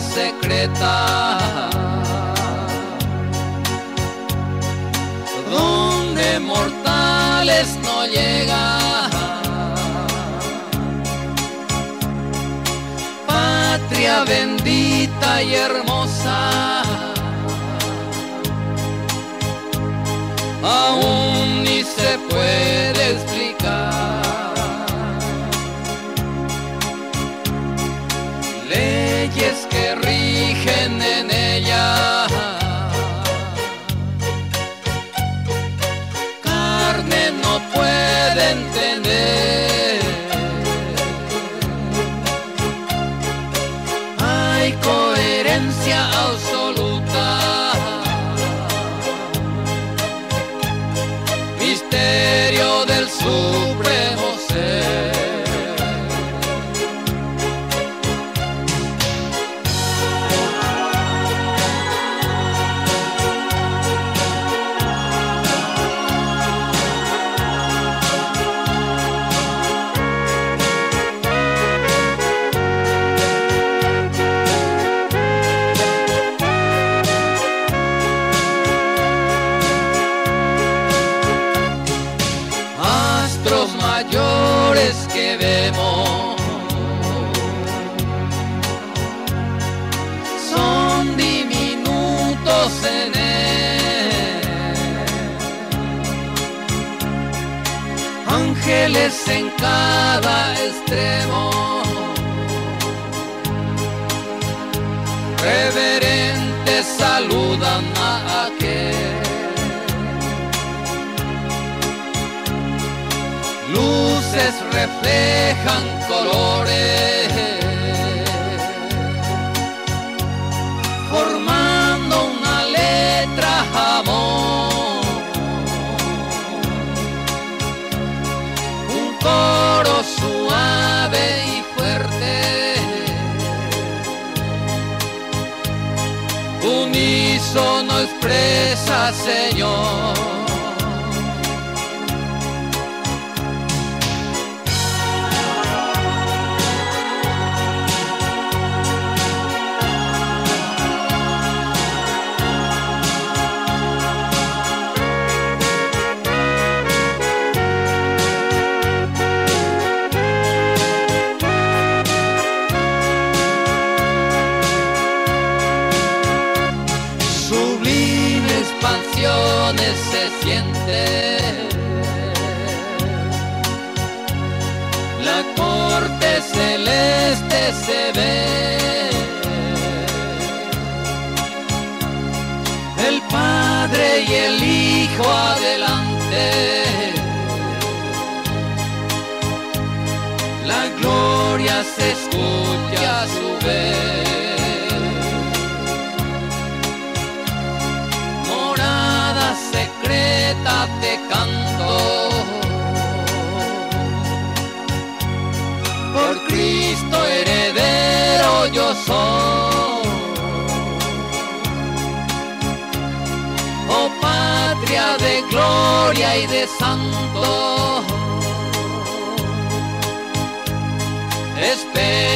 secreta. Donde mortales no llegan. Patria bendita y hermosa. Aún your ocean. Mayores que vemos son diminutos en él. Ángeles en cada extremo, reverentes saludan a reflejan colores, formando una letra amor, un coro suave y fuerte, unísono expresa Señor. Expansiones se sienten. La corte celeste se ve. El Padre y el Hijo adelante. La gloria se escucha a su vez. Yo soy. Oh patria de gloria y de santo. Espera